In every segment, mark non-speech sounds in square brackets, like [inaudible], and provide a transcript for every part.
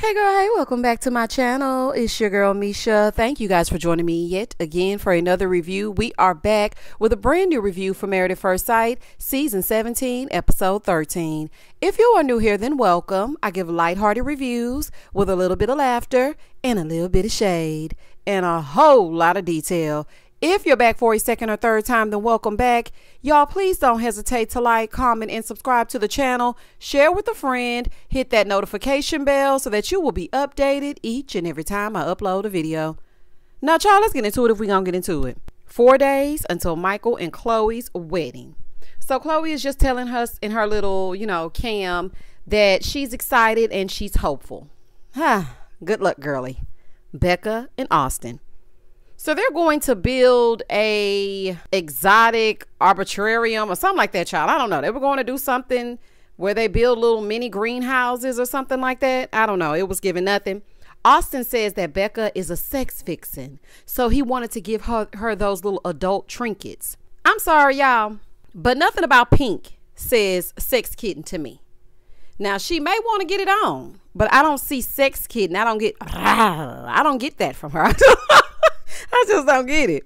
Hey girl, hey, welcome back to my channel. It's your girl Measha. Thank you guys for joining me yet again for another review. We are back with a brand new review for Married at First Sight, Season 17, Episode 13. If you are new here, then welcome. I give lighthearted reviews with a little bit of laughter and a little bit of shade and a whole lot of detail. If you're back for a second or third time, then welcome back. Y'all, please don't hesitate to like, comment, and subscribe to the channel. Share with a friend. Hit that notification bell so that you will be updated each and every time I upload a video. Now, y'all, let's get into it if we're going to get into it. Four days until Michael and Chloe's wedding. So, Chloe is just telling us in her little, you know, cam that she's excited and she's hopeful. [sighs] Ah, good luck, girlie. Becca and Austin. So they're going to build a exotic arbitrarium or something like that, child. I don't know. They were going to do something where they build little mini greenhouses or something like that. I don't know. It was giving nothing. Austin says that Becca is a sex vixen, so he wanted to give her, her those little adult trinkets. I'm sorry, y'all, but nothing about Pink says sex kitten to me. Now she may want to get it on, but I don't see sex kitten. I don't get [laughs] I don't get that from her. [laughs] [laughs] I just don't get it.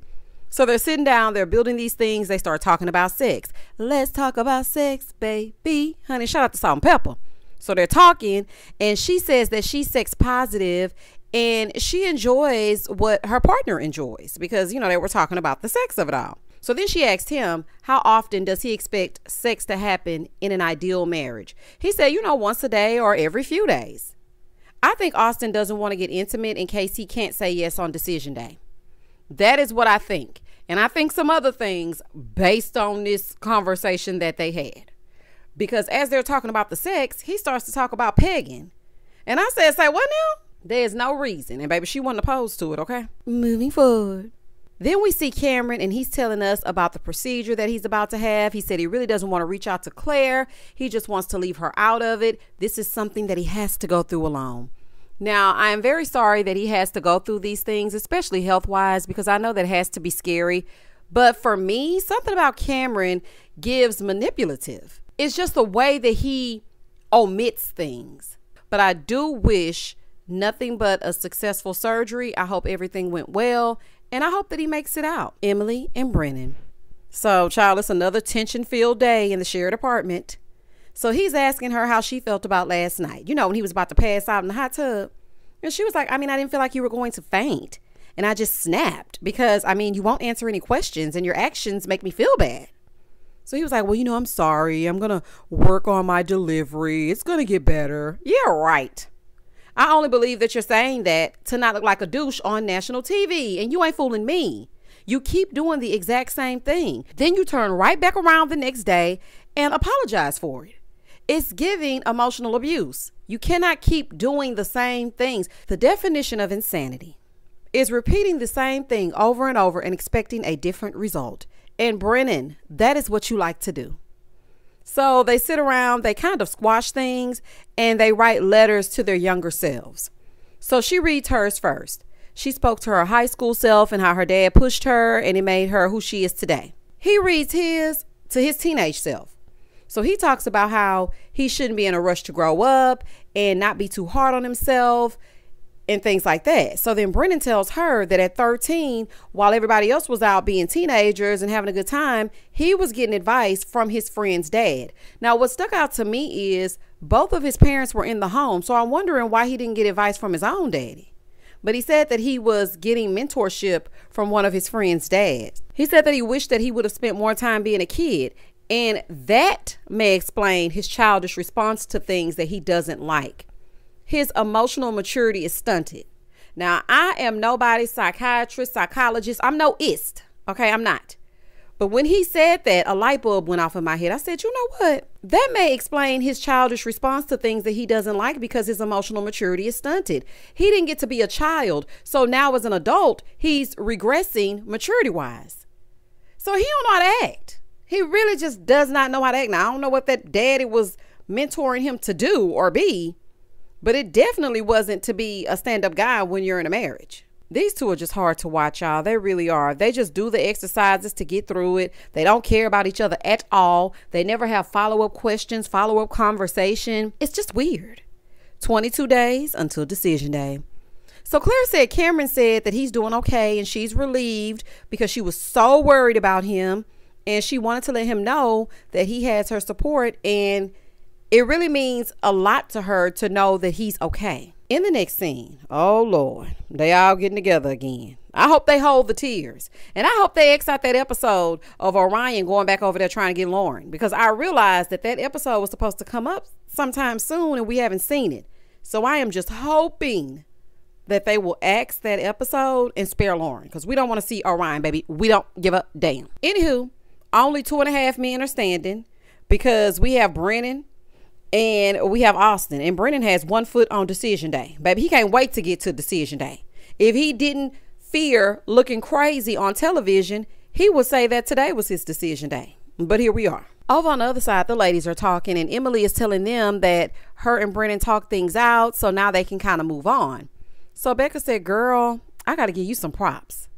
So they're sitting down, they're building these things, they start talking about sex. Let's talk about sex, baby. Honey, shout out to Salt-N-Pepa. So they're talking, and she says that she's sex positive and she enjoys what her partner enjoys because, you know, they were talking about the sex of it all. So then she asked him, How often does he expect sex to happen in an ideal marriage? He said, You know, once a day or every few days. I think Austin doesn't want to get intimate in case he can't say yes on decision day. That is what I think. And I think some other things based on this conversation that they had. Because as they're talking about the sex, he starts to talk about pegging. And I said, say what now? There's no reason. And baby, she wasn't opposed to it, okay? Moving forward. Then we see Cameron and he's telling us about the procedure that he's about to have. He said he really doesn't want to reach out to Claire. He just wants to leave her out of it. This is something that he has to go through alone. Now, I am very sorry that he has to go through these things, especially health wise, because I know that has to be scary. But for me, something about Cameron gives manipulative. It's just the way that he omits things. But I do wish nothing but a successful surgery. I hope everything went well. And I hope that he makes it out. Emily and Brennan. So, child, it's another tension filled day in the shared apartment. So he's asking her how she felt about last night. You know, when he was about to pass out in the hot tub. And she was like, I mean, I didn't feel like you were going to faint. And I just snapped because, I mean, you won't answer any questions and your actions make me feel bad. So he was like, Well, you know, I'm sorry. I'm going to work on my delivery. It's going to get better. Yeah, right. I only believe that you're saying that to not look like a douche on national TV. And you ain't fooling me. You keep doing the exact same thing. Then you turn right back around the next day and apologize for it. It's giving emotional abuse. You cannot keep doing the same things. The definition of insanity is repeating the same thing over and over and expecting a different result. And Brennan, that is what you like to do. So they sit around, they kind of squash things, and they write letters to their younger selves. So she reads hers first. She spoke to her high school self and how her dad pushed her and it made her who she is today. He reads his to his teenage self. So he talks about how he shouldn't be in a rush to grow up and not be too hard on himself and things like that. So then Brennan tells her that at 13, while everybody else was out being teenagers and having a good time, he was getting advice from his friend's dad. Now, what stuck out to me is both of his parents were in the home. So I'm wondering why he didn't get advice from his own daddy. But he said that he was getting mentorship from one of his friend's dads. He said that he wished that he would have spent more time being a kid and that may explain his childish response to things that he doesn't like. His emotional maturity is stunted. Now, I am nobody's psychiatrist, psychologist. I'm no ist. Okay, I'm not. But when he said that, a light bulb went off in my head. I said, you know what? That may explain his childish response to things that he doesn't like because his emotional maturity is stunted. He didn't get to be a child. So now, as an adult, he's regressing maturity wise. So he don't know how to act. He really just does not know how to act. Now, I don't know what that daddy was mentoring him to do or be, but it definitely wasn't to be a stand up guy when you're in a marriage. These two are just hard to watch, y'all. They really are. They just do the exercises to get through it. They don't care about each other at all. They never have follow up questions, follow up conversation. It's just weird. 22 days until decision day. So Claire said Cameron said that he's doing okay and she's relieved because she was so worried about him and she wanted to let him know that he has her support and it really means a lot to her to know that he's okay. In the next scene, oh Lord, they all getting together again. I hope they hold the tears. And I hope they X out that episode of Orion going back over there trying to get Lauren because I realized that that episode was supposed to come up sometime soon and we haven't seen it. So I am just hoping that they will axe that episode and spare Lauren because we don't want to see Orion, baby. We don't give a damn. Anywho, only two and a half men are standing because we have Brennan and we have Austin. And Brennan has one foot on decision day. Baby, he can't wait to get to decision day. If he didn't fear looking crazy on television, he would say that today was his decision day. But here we are. Over on the other side, the ladies are talking, and Emily is telling them that her and Brennan talked things out, so now they can kind of move on. So Becca said, Girl, I got to give you some props.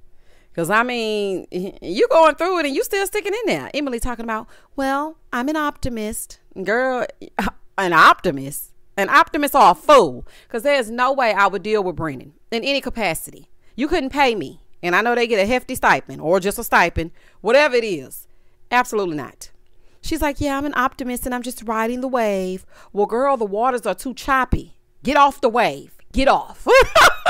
Because, I mean, you going through it and you still sticking in there. Emily talking about, Well, I'm an optimist. Girl, [laughs] an optimist. An optimist or a fool. Because there's no way I would deal with Brennan in any capacity. You couldn't pay me. And I know they get a hefty stipend or just a stipend, whatever it is. Absolutely not. She's like, Yeah, I'm an optimist and I'm just riding the wave. Well, girl, the waters are too choppy. Get off the wave. Get off. [laughs]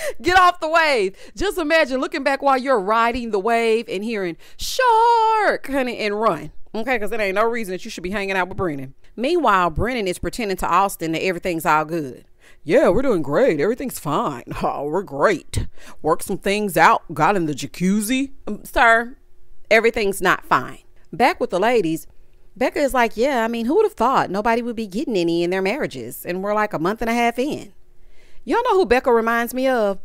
[laughs] Get off the wave. Just imagine looking back while you're riding the wave and hearing shark, honey, and run. Okay, because there ain't no reason that you should be hanging out with Brennan. Meanwhile, Brennan is pretending to Austin that everything's all good. Yeah, we're doing great. Everything's fine. [laughs] Oh, we're great. Worked some things out. Got in the jacuzzi. Um, sir, everything's not fine. Back with the ladies, Becca is like, Yeah, I mean, who would have thought nobody would be getting any in their marriages? And we're like a month and a half in. Y'all know who Becca reminds me of?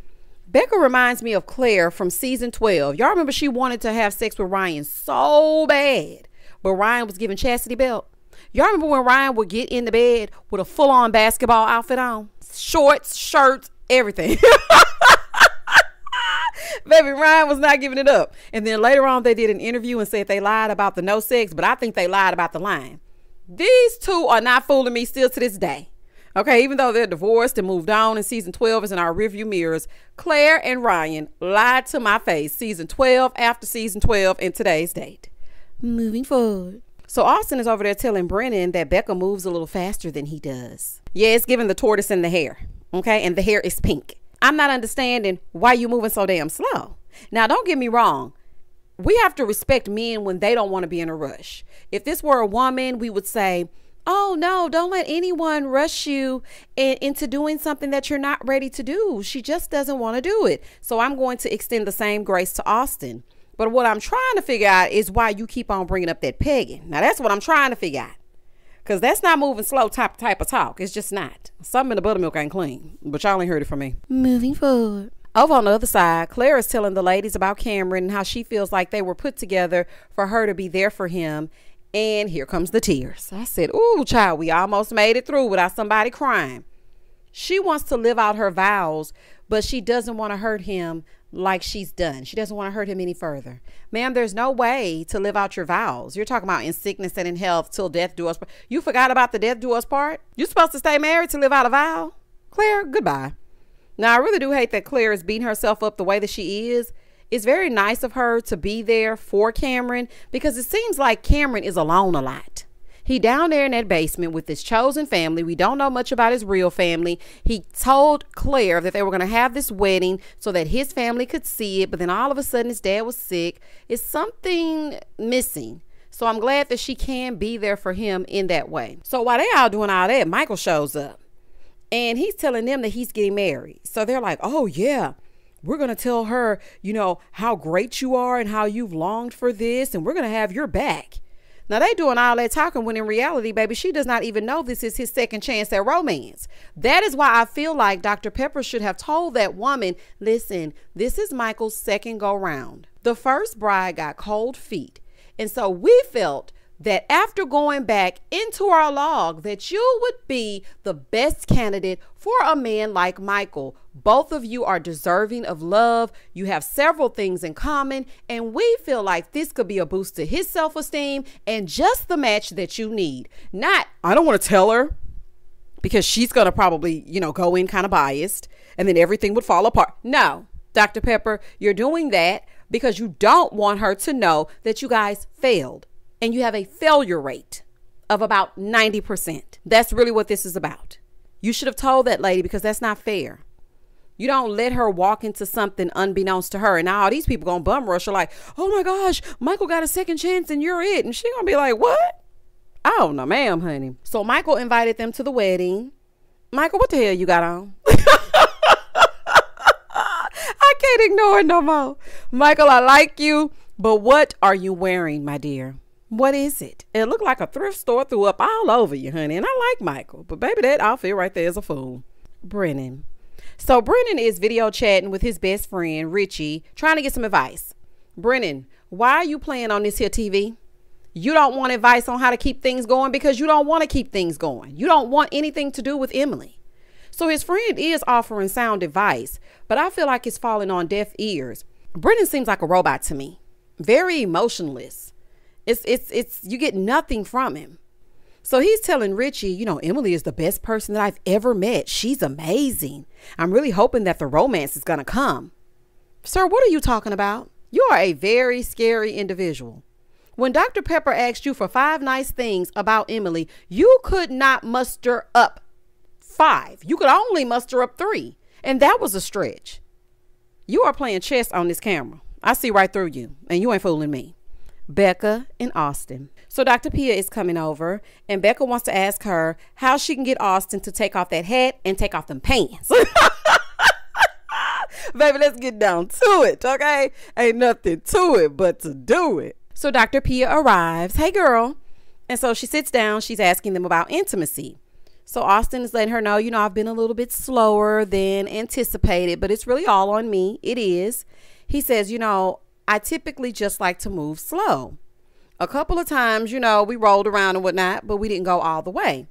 Becca reminds me of Claire from season 12. Y'all remember she wanted to have sex with Ryan so bad, but Ryan was giving chastity belt. Y'all remember when Ryan would get in the bed with a full on basketball outfit on? Shorts, shirts, everything. [laughs] Baby, Ryan was not giving it up. And then later on, they did an interview and said they lied about the no sex, but I think they lied about the line. These two are not fooling me still to this day. Okay, even though they're divorced and moved on and season 12 is in our rearview mirrors, Claire and Ryan lied to my face season 12 after season 12 in today's date. Moving forward. So Austin is over there telling Brennan that Becca moves a little faster than he does. Yeah, it's giving the tortoise and the hare. Okay, and the hair is pink. I'm not understanding why you moving so damn slow. Now, don't get me wrong. We have to respect men when they don't want to be in a rush. If this were a woman, we would say, Oh, no, don't let anyone rush you in, into doing something that you're not ready to do. She just doesn't want to do it. So I'm going to extend the same grace to Austin. But what I'm trying to figure out is why you keep on bringing up that pegging. Now, that's what I'm trying to figure out. Because that's not moving slow type, type of talk. It's just not. Something in the buttermilk ain't clean. But y'all ain't heard it from me. Moving forward. Over on the other side, Claire is telling the ladies about Cameron and how she feels like they were put together for her to be there for him and here comes the tears. I said, Ooh, child, we almost made it through without somebody crying. She wants to live out her vows, but she doesn't want to hurt him like she's done. She doesn't want to hurt him any further. Ma'am, there's no way to live out your vows. You're talking about in sickness and in health till death do us part. You forgot about the death do us part? You're supposed to stay married to live out a vow? Claire, goodbye. Now, I really do hate that Claire is beating herself up the way that she is it's very nice of her to be there for Cameron because it seems like Cameron is alone a lot. He down there in that basement with his chosen family. We don't know much about his real family. He told Claire that they were going to have this wedding so that his family could see it, but then all of a sudden his dad was sick. Is something missing? So I'm glad that she can be there for him in that way. So while they all doing all that, Michael shows up and he's telling them that he's getting married. So they're like, "Oh yeah." We're going to tell her, you know, how great you are and how you've longed for this, and we're going to have your back. Now they doing all that talking when in reality, baby, she does not even know this is his second chance at romance. That is why I feel like Dr. Pepper should have told that woman, listen, this is Michael's second go round. The first bride got cold feet. And so we felt that after going back into our log that you would be the best candidate for a man like Michael. Both of you are deserving of love. You have several things in common, and we feel like this could be a boost to his self esteem and just the match that you need. Not, I don't want to tell her. because she's going to probably, you know, go in kind of biased and then everything would fall apart. No, Dr. Pepper, you're doing that because you don't want her to know that you guys failed and you have a failure rate of about 90%. That's really what this is about. You should have told that lady because that's not fair. You don't let her walk into something unbeknownst to her. And now all these people gonna bum rush her like, oh my gosh, Michael got a second chance and you're it. And she gonna be like, what? I don't know, ma'am, honey. So Michael invited them to the wedding. Michael, what the hell you got on? [laughs] I can't ignore it no more. Michael, I like you, but what are you wearing, my dear? What is it? It looked like a thrift store threw up all over you, honey. And I like Michael, but baby, that outfit right there is a fool. Brennan. So Brennan is video chatting with his best friend, Richie, trying to get some advice. Brennan, why are you playing on this here TV? You don't want advice on how to keep things going because you don't want to keep things going. You don't want anything to do with Emily. So his friend is offering sound advice, but I feel like it's falling on deaf ears. Brennan seems like a robot to me. Very emotionless. It's it's it's you get nothing from him. So he's telling Richie, you know, Emily is the best person that I've ever met. She's amazing. I'm really hoping that the romance is going to come. Sir, what are you talking about? You are a very scary individual. When Dr. Pepper asked you for five nice things about Emily, you could not muster up five. You could only muster up three. And that was a stretch. You are playing chess on this camera. I see right through you, and you ain't fooling me. Becca and Austin. So Dr. Pia is coming over, and Becca wants to ask her how she can get Austin to take off that hat and take off them pants. [laughs] Baby, let's get down to it, okay? Ain't nothing to it but to do it. So Dr. Pia arrives. Hey, girl. And so she sits down. She's asking them about intimacy. So Austin is letting her know, you know, I've been a little bit slower than anticipated, but it's really all on me. It is. He says, you know, I typically just like to move slow. A couple of times, you know, we rolled around and whatnot, but we didn't go all the way.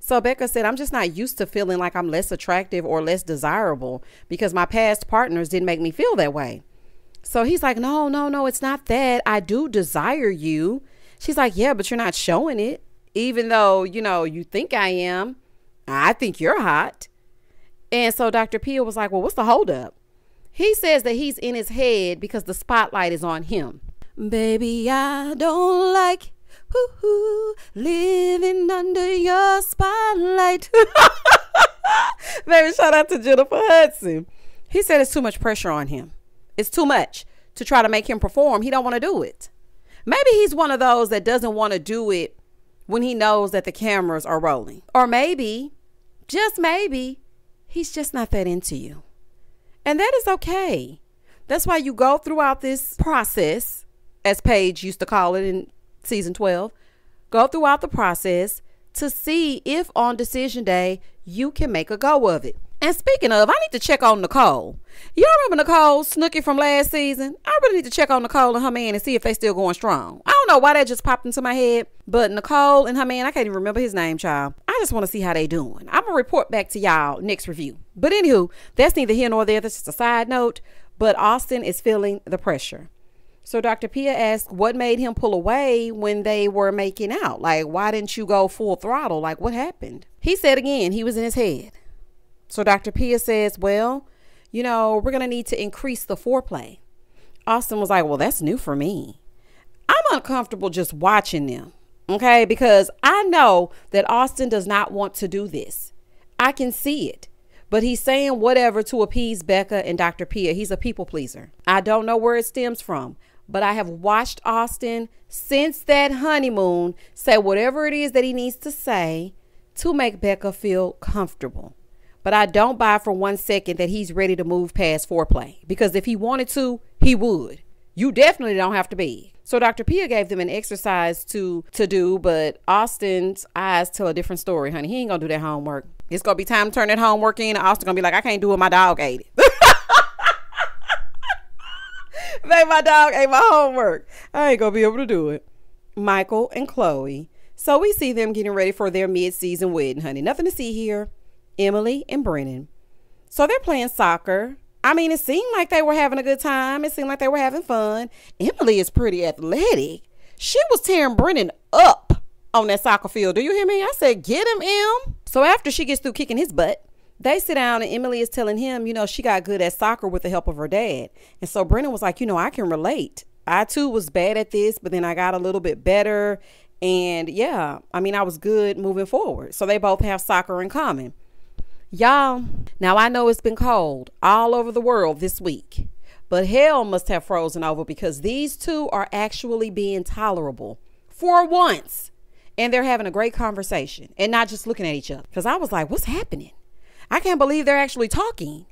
So Becca said, I'm just not used to feeling like I'm less attractive or less desirable because my past partners didn't make me feel that way. So he's like, No, no, no, it's not that. I do desire you. She's like, Yeah, but you're not showing it. Even though, you know, you think I am, I think you're hot. And so Dr. Pia was like, Well, what's the holdup? He says that he's in his head because the spotlight is on him. Baby, I don't like hoo living under your spotlight. [laughs] Baby, shout out to Jennifer Hudson. He said it's too much pressure on him. It's too much to try to make him perform. He don't want to do it. Maybe he's one of those that doesn't want to do it when he knows that the cameras are rolling. Or maybe, just maybe, he's just not that into you. And that is okay. That's why you go throughout this process as Paige used to call it in season 12, go throughout the process to see if on decision day you can make a go of it. And speaking of, I need to check on Nicole. Y'all remember Nicole Snooki from last season? I really need to check on Nicole and her man and see if they still going strong. I don't know why that just popped into my head, but Nicole and her man, I can't even remember his name, child. I just want to see how they doing. I'm gonna report back to y'all next review. But anywho, that's neither here nor there. That's just a side note. But Austin is feeling the pressure. So Dr. Pia asked what made him pull away when they were making out. Like, why didn't you go full throttle? Like, what happened? He said again, he was in his head. So Dr. Pia says, well, you know, we're going to need to increase the foreplay. Austin was like, well, that's new for me. I'm uncomfortable just watching them. Okay. Because I know that Austin does not want to do this. I can see it. But he's saying whatever to appease Becca and Dr. Pia. He's a people pleaser. I don't know where it stems from but I have watched Austin since that honeymoon say whatever it is that he needs to say to make Becca feel comfortable. But I don't buy for one second that he's ready to move past foreplay because if he wanted to, he would. You definitely don't have to be. So Dr. Pia gave them an exercise to to do, but Austin's eyes tell a different story, honey. He ain't gonna do that homework. It's gonna be time to turn that homework in. Austin gonna be like, I can't do it. My dog ate it. [laughs] My dog ate my homework. I ain't gonna be able to do it. Michael and Chloe. So we see them getting ready for their mid-season wedding, honey. Nothing to see here. Emily and Brennan. So they're playing soccer. I mean, it seemed like they were having a good time. It seemed like they were having fun. Emily is pretty athletic. She was tearing Brennan up on that soccer field. Do you hear me? I said, get him, Em. So after she gets through kicking his butt, they sit down and Emily is telling him, you know, she got good at soccer with the help of her dad. And so Brennan was like, you know, I can relate. I too was bad at this, but then I got a little bit better. And yeah, I mean, I was good moving forward. So they both have soccer in common. Y'all, now I know it's been cold all over the world this week, but hell must have frozen over because these two are actually being tolerable for once. And they're having a great conversation and not just looking at each other. Because I was like, what's happening? I can't believe they're actually talking.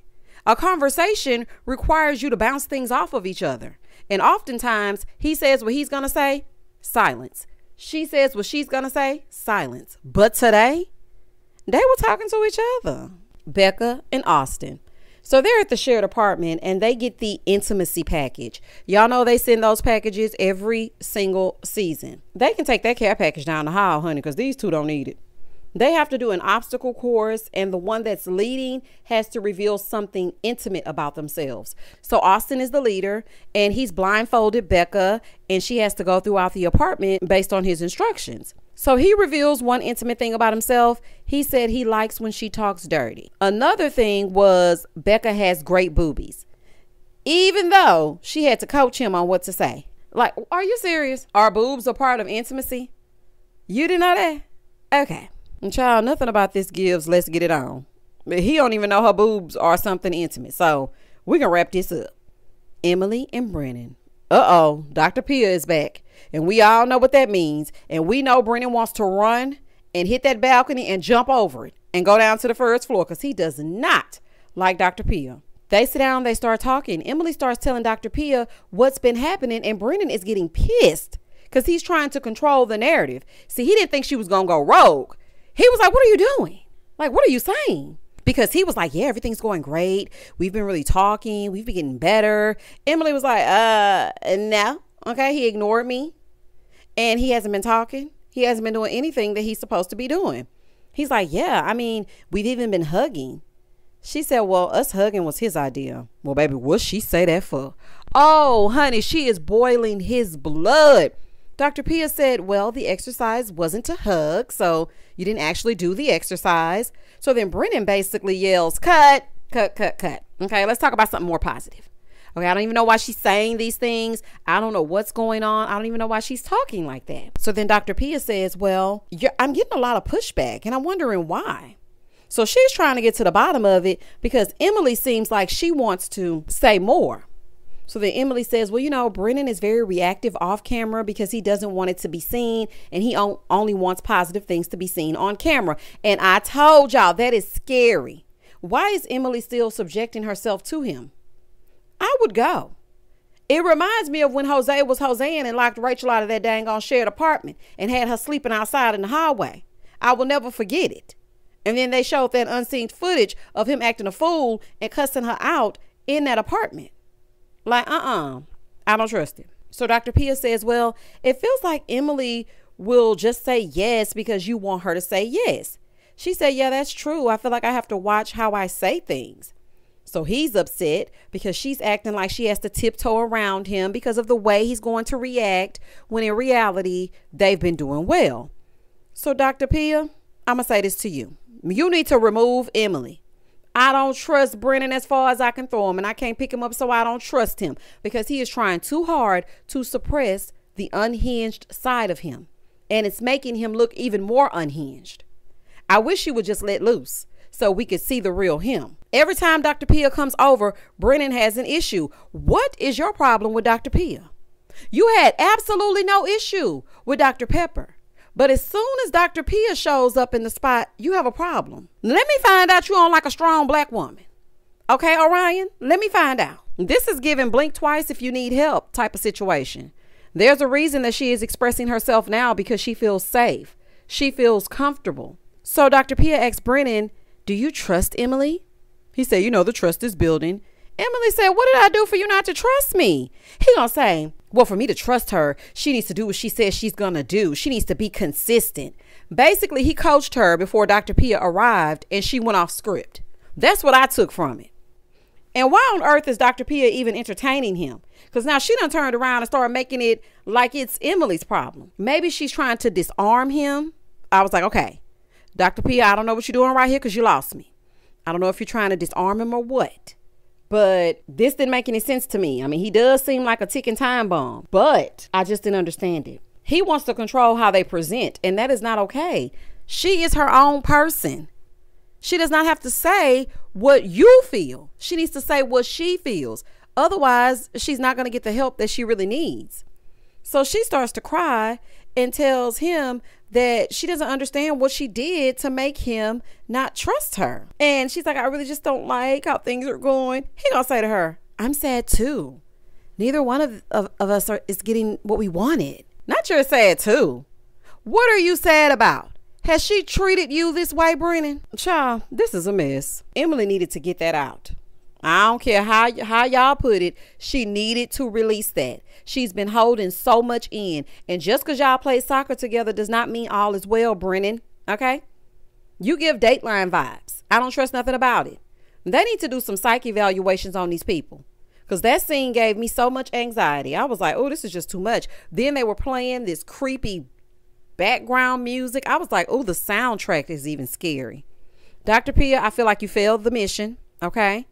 A conversation requires you to bounce things off of each other. And oftentimes, he says what he's going to say, silence. She says what she's going to say, silence. But today, they were talking to each other, Becca and Austin. So they're at the shared apartment and they get the intimacy package. Y'all know they send those packages every single season. They can take that care package down the hall, honey, because these two don't need it. They have to do an obstacle course, and the one that's leading has to reveal something intimate about themselves. So Austin is the leader, and he's blindfolded Becca, and she has to go throughout the apartment based on his instructions. So he reveals one intimate thing about himself. He said he likes when she talks dirty. Another thing was Becca has great boobies, even though she had to coach him on what to say. Like, are you serious? Are boobs a part of intimacy? You didn't know that? Okay. And child, nothing about this gives let's get it on. But he don't even know her boobs are something intimate. So we can wrap this up. Emily and Brennan. Uh-oh, Dr. Pia is back. And we all know what that means. And we know Brennan wants to run and hit that balcony and jump over it and go down to the first floor because he does not like Dr. Pia. They sit down, they start talking. Emily starts telling Dr. Pia what's been happening, and Brennan is getting pissed because he's trying to control the narrative. See, he didn't think she was going to go rogue. He was like, What are you doing? Like, what are you saying? Because he was like, Yeah, everything's going great. We've been really talking. We've been getting better. Emily was like, Uh, no. Okay. He ignored me and he hasn't been talking. He hasn't been doing anything that he's supposed to be doing. He's like, Yeah, I mean, we've even been hugging. She said, Well, us hugging was his idea. Well, baby, what she say that for? Oh, honey, she is boiling his blood. Dr. Pia said, Well, the exercise wasn't to hug, so you didn't actually do the exercise. So then Brennan basically yells, Cut, cut, cut, cut. Okay, let's talk about something more positive. Okay, I don't even know why she's saying these things. I don't know what's going on. I don't even know why she's talking like that. So then Dr. Pia says, Well, I'm getting a lot of pushback, and I'm wondering why. So she's trying to get to the bottom of it because Emily seems like she wants to say more. So then Emily says, Well, you know, Brennan is very reactive off camera because he doesn't want it to be seen and he only wants positive things to be seen on camera. And I told y'all that is scary. Why is Emily still subjecting herself to him? I would go. It reminds me of when Jose was Jose and locked Rachel out of that dang on shared apartment and had her sleeping outside in the hallway. I will never forget it. And then they showed that unseen footage of him acting a fool and cussing her out in that apartment. Like, uh uh-uh, uh I don't trust him. So Dr. Pia says, Well, it feels like Emily will just say yes because you want her to say yes. She said, Yeah, that's true. I feel like I have to watch how I say things. So he's upset because she's acting like she has to tiptoe around him because of the way he's going to react when in reality, they've been doing well. So, Dr. Pia, I'm going to say this to you. You need to remove Emily. I don't trust Brennan as far as I can throw him, and I can't pick him up, so I don't trust him because he is trying too hard to suppress the unhinged side of him, and it's making him look even more unhinged. I wish he would just let loose so we could see the real him. Every time Dr. Pia comes over, Brennan has an issue. What is your problem with Dr. Pia? You had absolutely no issue with Dr. Pepper. But as soon as Dr. Pia shows up in the spot, you have a problem. Let me find out you don't like a strong black woman. Okay, Orion, let me find out. This is giving blink twice if you need help type of situation. There's a reason that she is expressing herself now because she feels safe. She feels comfortable. So Dr. Pia asks Brennan, Do you trust Emily? He said, You know, the trust is building. Emily said, What did I do for you not to trust me? He gonna say, Well, for me to trust her, she needs to do what she says she's gonna do. She needs to be consistent. Basically, he coached her before Dr. Pia arrived and she went off script. That's what I took from it. And why on earth is Dr. Pia even entertaining him? Because now she done turned around and started making it like it's Emily's problem. Maybe she's trying to disarm him. I was like, okay, Dr. P, I don't know what you're doing right here because you lost me. I don't know if you're trying to disarm him or what. But this didn't make any sense to me. I mean, he does seem like a ticking time bomb, but I just didn't understand it. He wants to control how they present, and that is not okay. She is her own person. She does not have to say what you feel. She needs to say what she feels. Otherwise, she's not going to get the help that she really needs. So she starts to cry and tells him that she doesn't understand what she did to make him not trust her. And she's like, I really just don't like how things are going. He gonna say to her, I'm sad too. Neither one of, of, of us are, is getting what we wanted. Not you're sad too. What are you sad about? Has she treated you this way, Brennan? Child, this is a mess. Emily needed to get that out. I don't care how how y'all put it. She needed to release that. She's been holding so much in, and just because y'all play soccer together does not mean all is well, Brennan. Okay, you give Dateline vibes. I don't trust nothing about it. They need to do some psych evaluations on these people. Because that scene gave me so much anxiety. I was like, oh, this is just too much. Then they were playing this creepy background music. I was like, oh, the soundtrack is even scary. Dr. Pia, I feel like you failed the mission. Okay.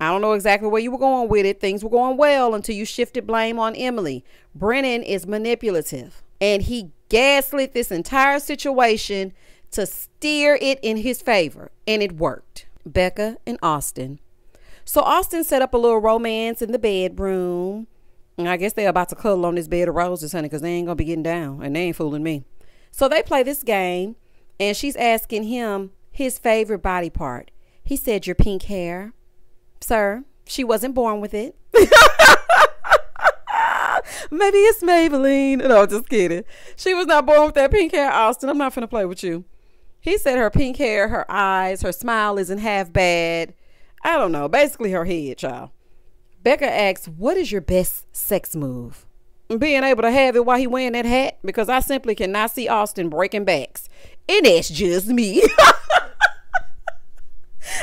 I don't know exactly where you were going with it. Things were going well until you shifted blame on Emily. Brennan is manipulative and he gaslit this entire situation to steer it in his favor, and it worked. Becca and Austin. So Austin set up a little romance in the bedroom. And I guess they're about to cuddle on this bed of roses, honey, because they ain't going to be getting down, and they ain't fooling me. So they play this game, and she's asking him his favorite body part. He said, Your pink hair. Sir, she wasn't born with it. [laughs] Maybe it's Maybelline. No, just kidding. She was not born with that pink hair, Austin. I'm not going to play with you. He said her pink hair, her eyes, her smile isn't half bad. I don't know. Basically, her head, child. Becca asks, What is your best sex move? Being able to have it while he wearing that hat because I simply cannot see Austin breaking backs. And that's just me. [laughs]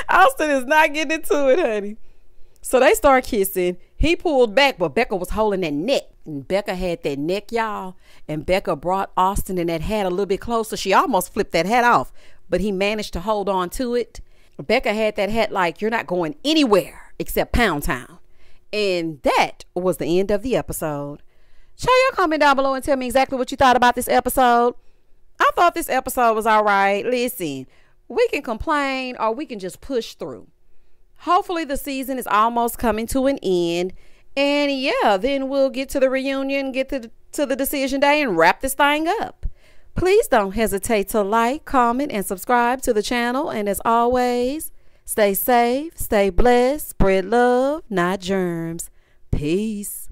Austin is not getting into it, honey. So they start kissing. He pulled back, but Becca was holding that neck. And Becca had that neck, y'all. And Becca brought Austin and that hat a little bit closer. She almost flipped that hat off, but he managed to hold on to it. Becca had that hat like, you're not going anywhere except Pound Town. And that was the end of the episode. Share your comment down below and tell me exactly what you thought about this episode. I thought this episode was all right. Listen, we can complain or we can just push through. Hopefully, the season is almost coming to an end. And yeah, then we'll get to the reunion, get to, to the decision day, and wrap this thing up. Please don't hesitate to like, comment, and subscribe to the channel. And as always, stay safe, stay blessed, spread love, not germs. Peace.